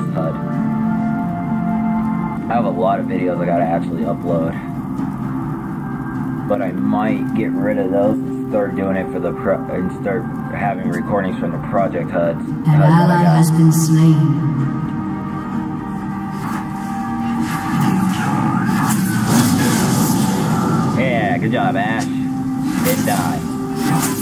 this HUD. I have a lot of videos I gotta actually upload. But I might get rid of those and start doing it for the pro and start having recordings from the project HUDs. An HUD ally has been slain. Yeah, good job, Ash. Didn't die.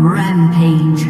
Rampage.